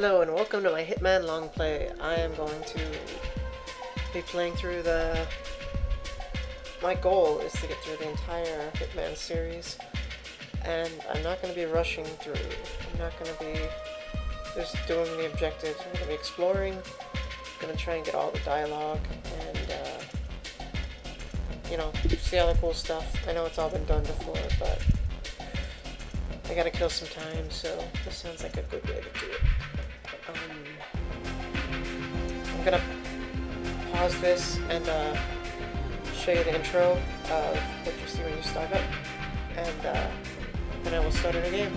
Hello and welcome to my Hitman Long Play. I am going to be playing through the... My goal is to get through the entire Hitman series. And I'm not going to be rushing through. I'm not going to be just doing the objectives. I'm going to be exploring. I'm going to try and get all the dialogue and, uh, you know, see all the cool stuff. I know it's all been done before, but I gotta kill some time, so this sounds like a good way to do it. I'm gonna pause this and uh, show you the intro of what you see when you start up, and uh, then I will start it again.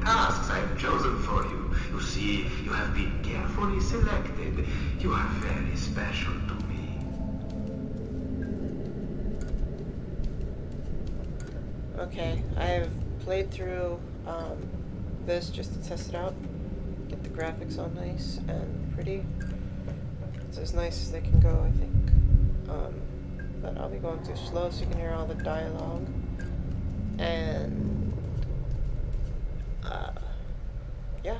Tasks I have chosen for you. You see, you have been carefully selected. You are very special to me. Okay, I've played through um, this just to test it out. Get the graphics all nice and pretty. It's as nice as they can go, I think. Um, but I'll be going too slow so you can hear all the dialogue. And uh, yeah.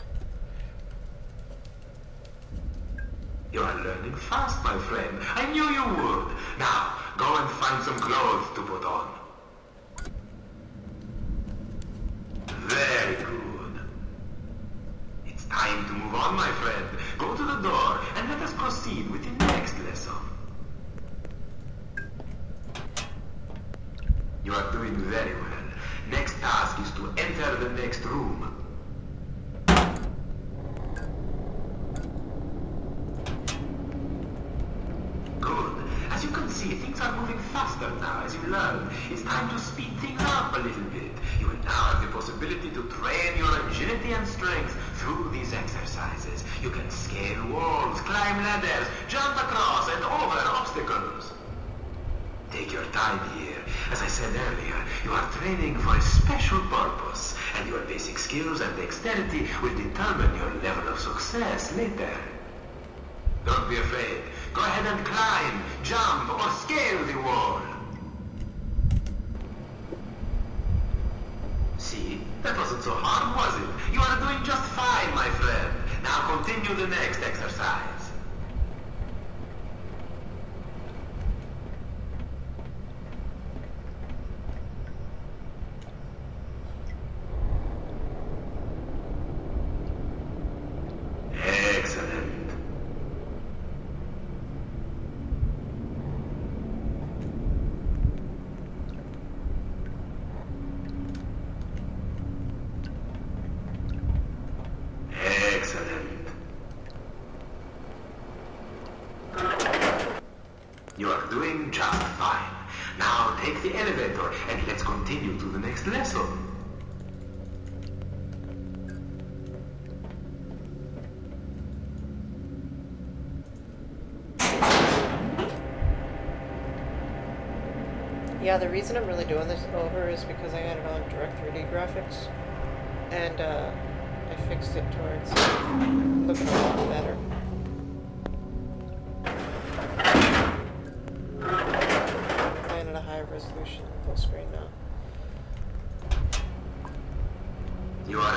You are learning fast, my friend. I knew you would. Now, go and find some clothes to put on. Very good. It's time to move on, my friend. Go to the door and let us proceed with the next lesson. You are doing very well. Next task is to enter the next room. Good. As you can see, things are moving faster now as you learn. It's time to speed things up a little bit. You will now have the possibility to train your agility and strength through these exercises. You can scale walls, climb ladders, jump across and over obstacles. Take your time here. As I said earlier, you are training for a special purpose, and your basic skills and dexterity will determine your level of success later. Don't be afraid. Go ahead and climb, jump, or scale the wall. See? That wasn't so hard, was it? You are doing just fine, my friend. Now continue the next exercise. Doing just fine. Now take the elevator and let's continue to the next lesson. Yeah, the reason I'm really doing this over is because I added on Direct 3D graphics, and uh, I fixed it towards looking a lot better.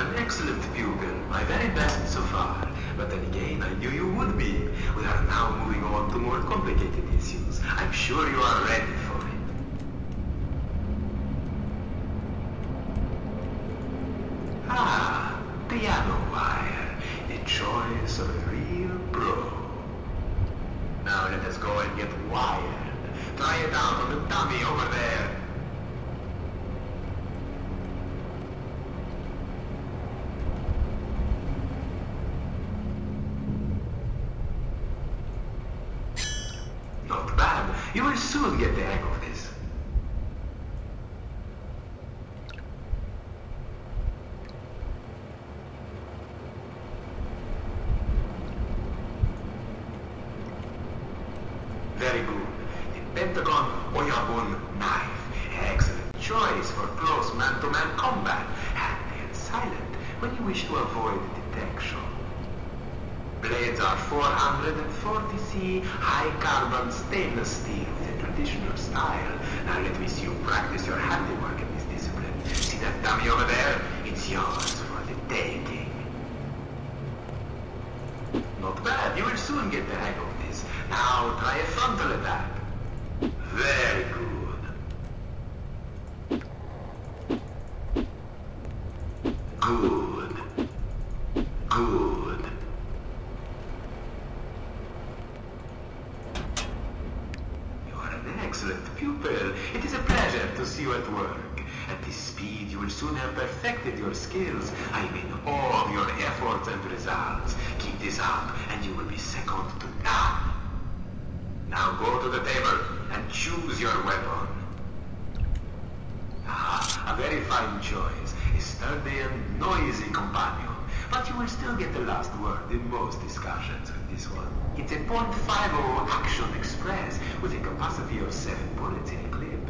An excellent pupil, my very best so far. But then again, I knew you would be. We are now moving on to more complicated issues. I'm sure you are ready for it. Ah, piano wire. The choice of a real pro. Now let us go and get wired. Try it out on the dummy over there. Not bad. You will soon get the hang of this. Very good. The Pentagon Oyabun knife. Excellent choice for close man-to-man combat. Handy and silent when you wish to avoid detection. Blades are 440C high-carbon stainless steel a traditional style. Now let me see you practice your handiwork in this discipline. See that dummy over there? It's yours for the taking. Not bad. You will soon get the hang of this. Now try a frontal attack. Very. Good. Good. You are an excellent pupil. It is a pleasure to see you at work. At this speed, you will soon have perfected your skills. I mean all your efforts and results. Keep this up, and you will be second to none. Now go to the table and choose your weapon. Ah, a very fine choice. A sturdy and noisy companion. But you will still get the last word in most discussions with this one. It's a .50 Action Express with a capacity of 7 bullets in a clip.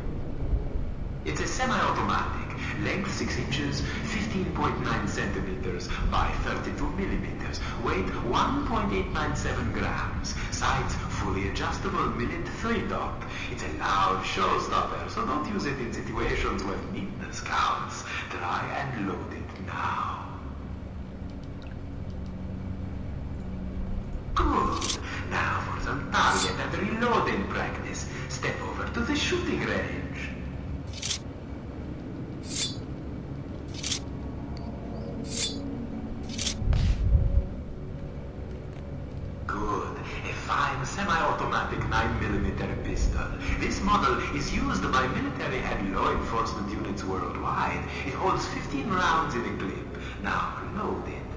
It's a semi-automatic, length 6 inches, 15.9 centimeters by 32 millimeters, weight 1.897 grams, sights fully adjustable minute 3 dot. It's a loud showstopper, so don't use it in situations where neatness counts. Try and load it now. Good. Now for some target and reloading practice. Step over to the shooting range. Good. A fine semi-automatic 9mm pistol. This model is used by military and law enforcement units worldwide. It holds 15 rounds in a clip. Now, load it.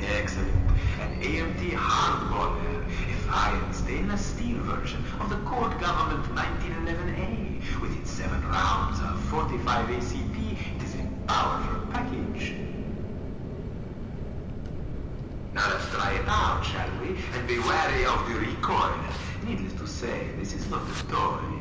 Excellent. An AMT hardballer, a fine stainless steel version of the Colt Government 1911A. With its seven rounds of 45 ACP, it is a powerful package. Now let's try it out, shall we? And be wary of the recoil. Needless to say, this is not a toy.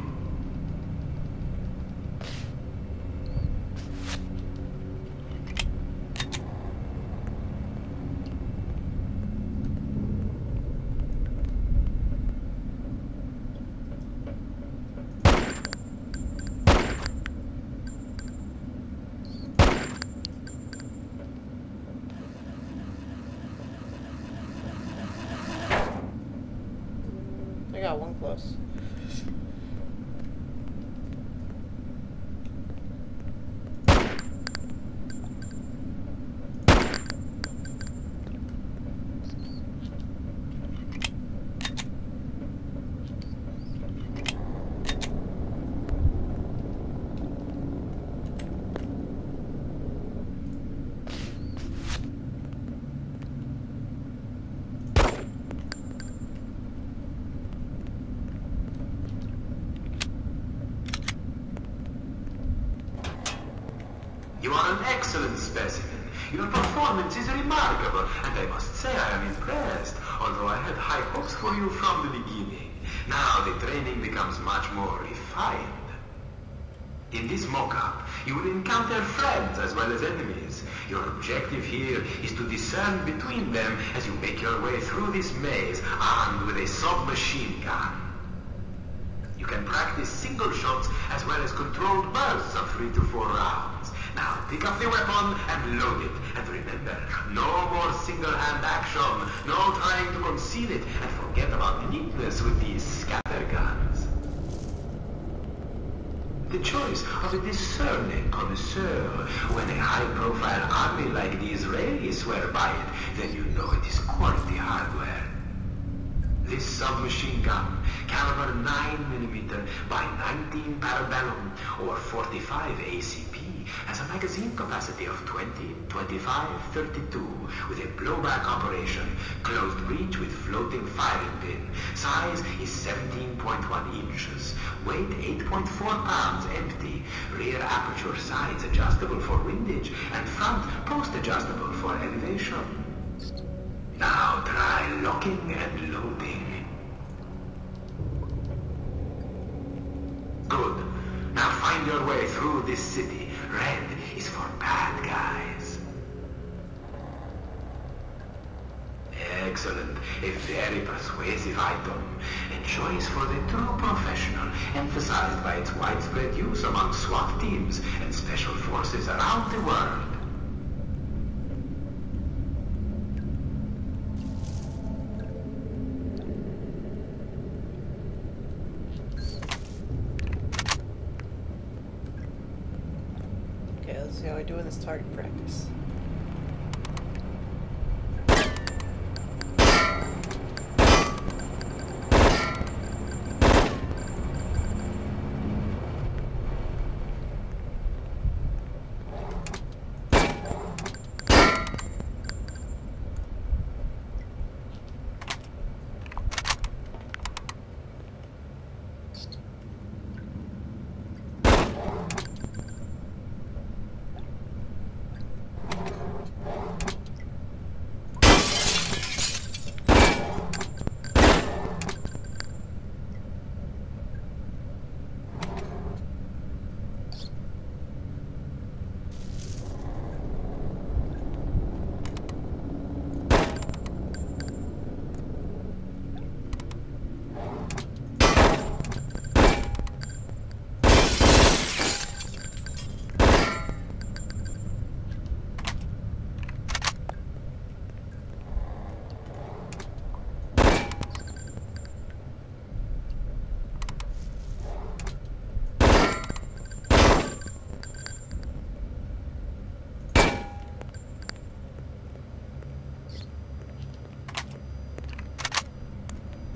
Excellent specimen. Your performance is remarkable, and I must say I am impressed, although I had high hopes for you from the beginning. Now the training becomes much more refined. In this mock-up, you will encounter friends as well as enemies. Your objective here is to discern between them as you make your way through this maze armed with a submachine gun. You can practice single shots as well as controlled bursts of three to four rounds. Now pick up the weapon and load it. And remember, no more single-hand action. No trying to conceal it. And forget about neatness with these scatter guns. The choice of a discerning connoisseur. When a high-profile army like the Israelis swear by it, then you know it is quality hardware. This submachine gun, caliber 9mm by 19 Parabellum or 45 ACP, has a magazine capacity of 20, 25, 32 with a blowback operation, closed breech with floating firing pin. Size is 17.1 inches, weight 8.4 pounds empty, rear aperture sides adjustable for windage, and front post adjustable for elevation. Now try locking and loading. Good. Now find your way through this city. Red is for bad guys. Excellent. A very persuasive item. A choice for the true professional, emphasized by its widespread use among SWAT teams and special forces around the world. Okay, let's see how I do in this target practice.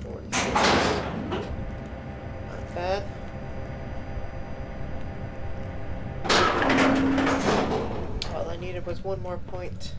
Forty-six. Not bad. All I needed was one more point.